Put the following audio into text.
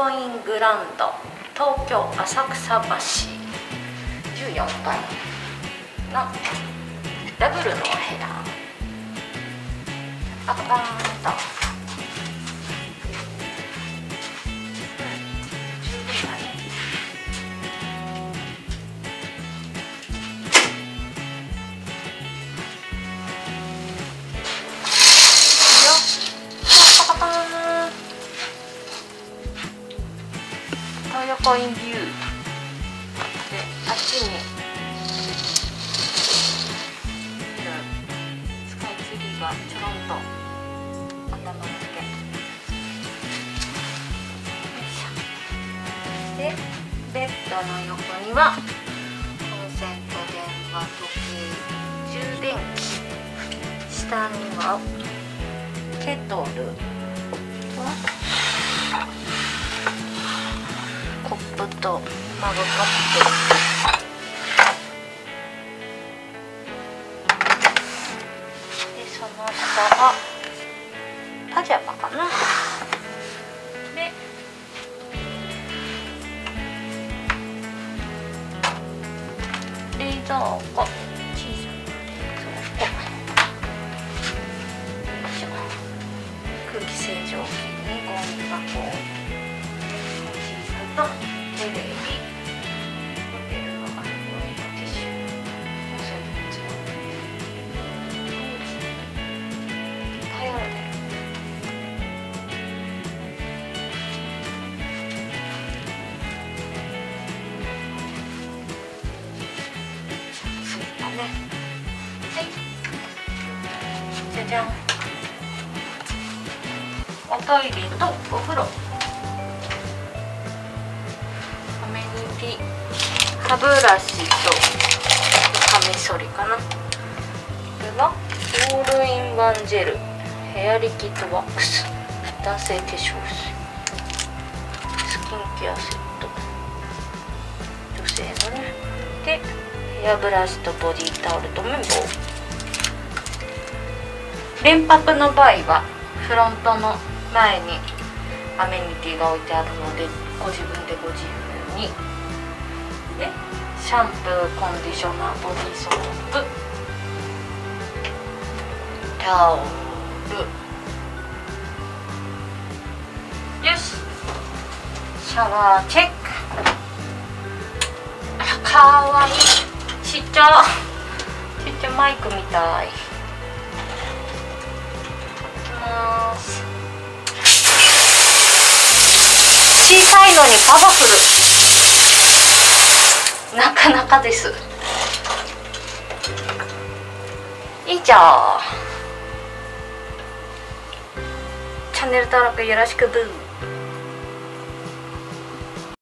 トイングランド東京浅草橋。14階のダブルのお部屋。パパーンと。東横インビュー。であっちにスカイツリーがちょろんと頭のけでベッドの横にはコンセント電話時計。充電器。下にはケトル。コップとマグカップでその下がパジャマかな。で冷蔵庫。小さな冷蔵庫空気清浄機にゴミ箱。小さとテレビホテルのアルコールのティッシュそうい。うやつを頼られるそうだね。はい。じゃじゃん。おトイレとお風呂。歯ブラシとカミソリかな。これはオールインワンジェルヘアリキッドワックス男性化粧水スキンケアセット。女性のね。でヘアブラシとボディタオルと綿棒。連泊の場合はフロントの前にアメニティが置いてあるのでご自分でご自由に。シャンプーコンディショナーボディーソープタオル。よし。シャワーチェック。あかわいいちっちゃ。ちっちゃマイクみたい。ます。小さいのにパワフル。なかなかです。以上。チャンネル登録よろしく。ブー